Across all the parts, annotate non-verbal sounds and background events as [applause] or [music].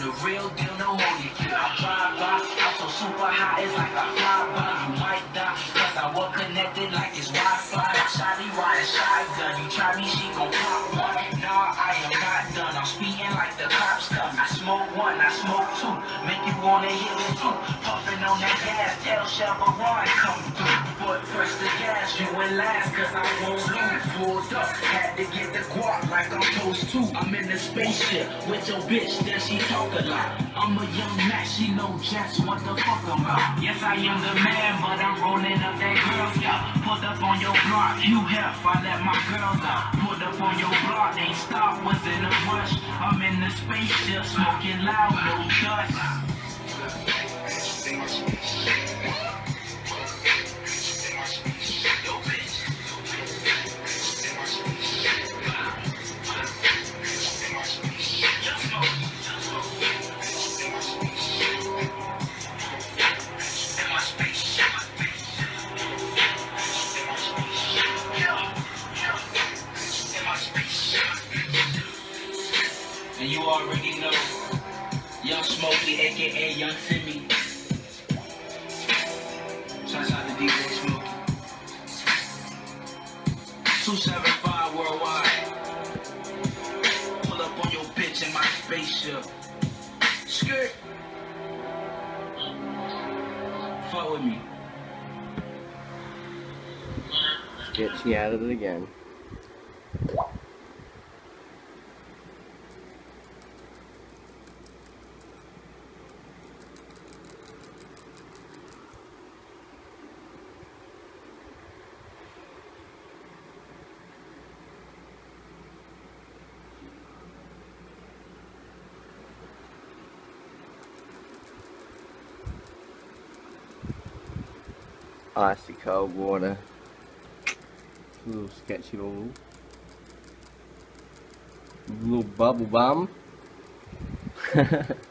holy flip. I drive by, I'm so super high, it's like I fly by. You might die, cause I was connected like it's Wi-Fi. Shotty riding shotgun, you try me, she gon' pop one. Nah, I am not done, I'm speeding like the cops come. I smoke one, I smoke two, make you wanna hit it too. Puffing on that gas, tell Chevron come through. Foot press the gas, you will last, cause I won't lose. Pulled up, had to get the guap like I'm in the spaceship with your bitch, then she talk a lot. I'm a young man, she know just what the fuck I'm about. Yes, I am the man, but I'm rolling up that Girl Scout. Put up on your block, you have, I let my girls out. Put up on your block, ain't stop, was in a rush. I'm in the spaceship, smoking loud, no dust. You already know, Young Smokey, aka Young Timmy. Shouts out to DJ Smokey. 275 worldwide. Pull up on your bitch in my spaceship. Skirt. Fuck with me. Sketchy out of it again. Icy cold water. A little sketchy little little bubble bum. [laughs]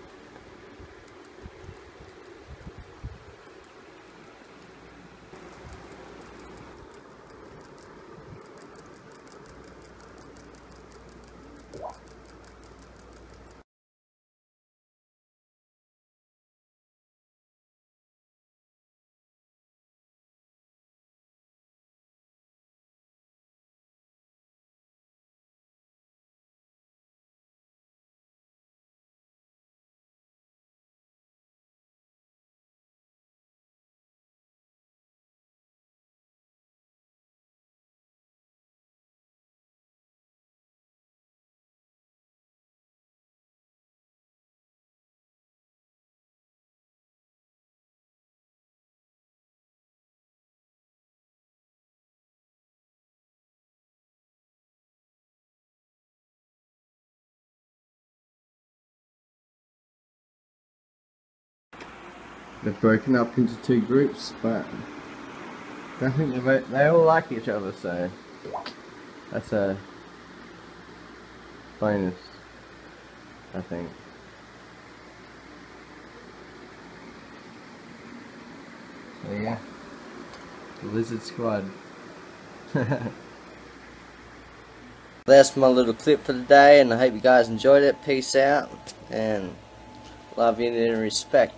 They've broken up into two groups, but I think they they all like each other, so that's a bonus, I think. So yeah, the Lizard Squad. [laughs] That's my little clip for the day, and I hope you guys enjoyed it. Peace out, and love you and respect.